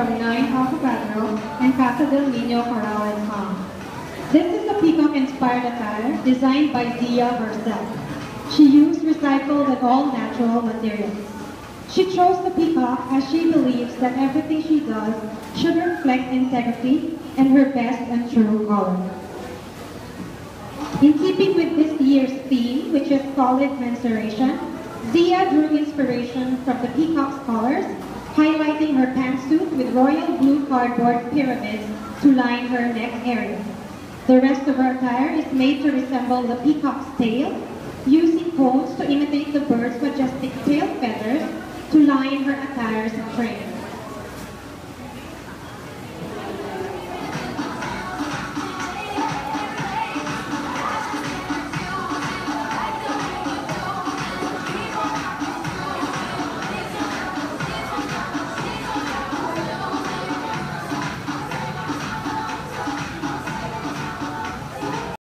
from 9 Alphabetro and Casa del Nino Coral and Palm. This is a peacock-inspired attire designed by Zia herself. She used recycled and all-natural materials. She chose the peacock as she believes that everything she does should reflect integrity and her best and true color. In keeping with this year's theme, which is solid mensuration, Zia drew inspiration from the peacock's colors, highlighting her pantsuit royal blue cardboard pyramids to line her neck area. The rest of her attire is made to resemble the peacock's tail, using cones to imitate the bird's majestic tail feathers to line her attire's train.